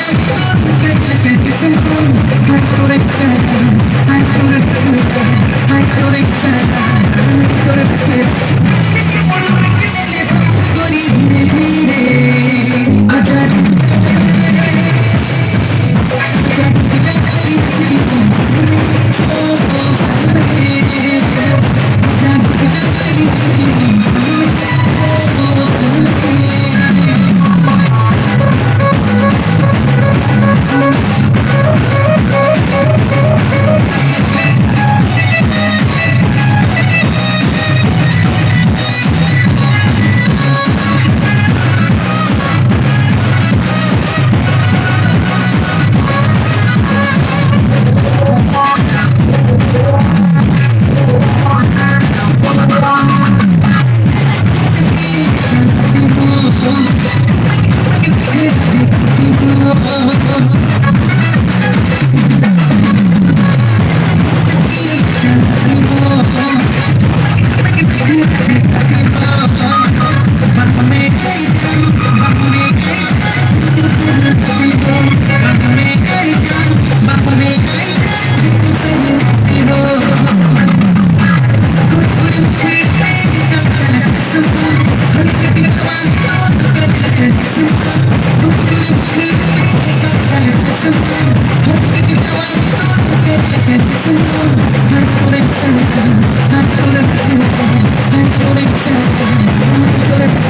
I don't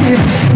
Thank you.